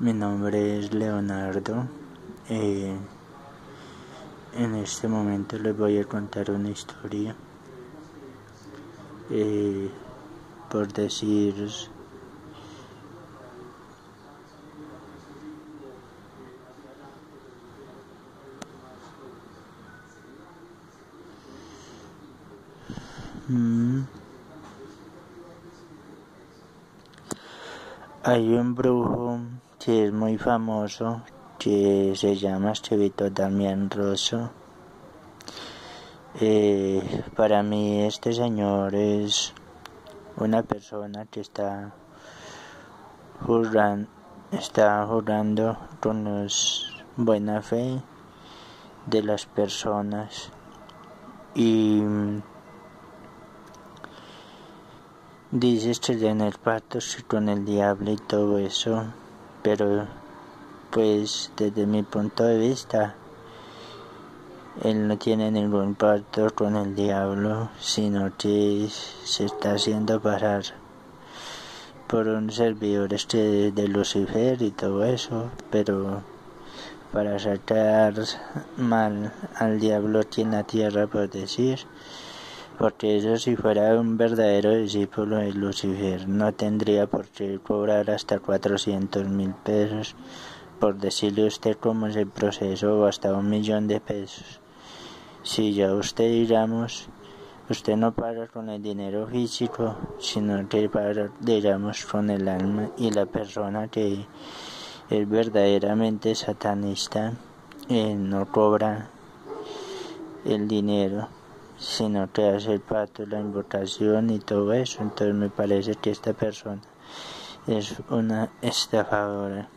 Mi nombre es Leonardo. Eh, en este momento les voy a contar una historia. Eh, por decir mm, hay un brujo que es muy famoso que se llama Chevito Damián Rosso. Eh, para mí este señor es una persona que está jurando, está jurando con los buena fe de las personas y dices que tener pactos con el diablo y todo eso, pero pues desde mi punto de vista él no tiene ningún pacto con el diablo, sino que se está haciendo pasar por un servidor este de Lucifer y todo eso, pero para sacar mal al diablo aquí en la tierra, por decir, porque eso si fuera un verdadero discípulo de Lucifer no tendría por qué cobrar hasta 400 mil pesos. Por decirle usted cómo es el proceso o hasta un millón de pesos. Si ya usted digamos usted no paga con el dinero físico sino que paga digamos con el alma y la persona que es verdaderamente satanista eh, no cobra el dinero sino que hace el pacto, la invocación y todo eso. Entonces me parece que esta persona es una estafadora.